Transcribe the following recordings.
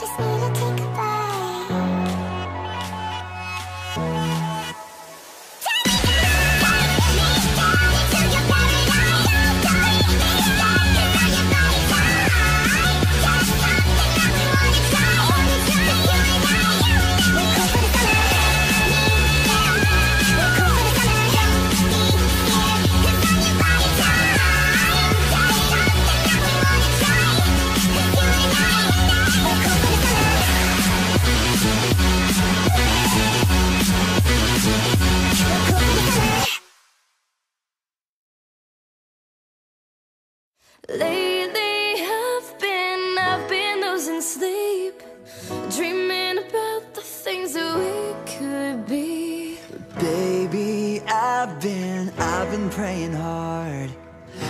just need a Lately, I've been, I've been losing sleep, dreaming about the things that we could be. Baby, I've been, I've been praying hard.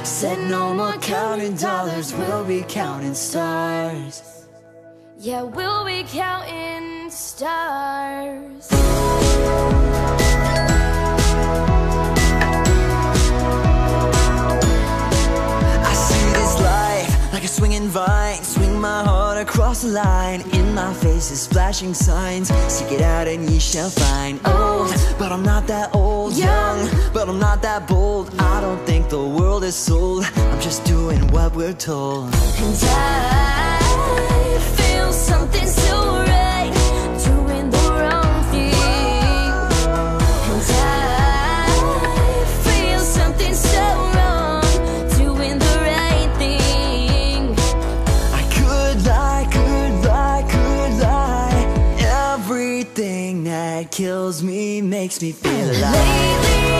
Said no more counting dollars, we'll be counting stars. Yeah, we'll be counting stars. Across the line. In my face is flashing signs. Seek it out and ye shall find. Old, but I'm not that old. Young, but I'm not that bold. I don't think the world is sold. I'm just doing what we're told. And I feel something kills me makes me feel alive. Lately,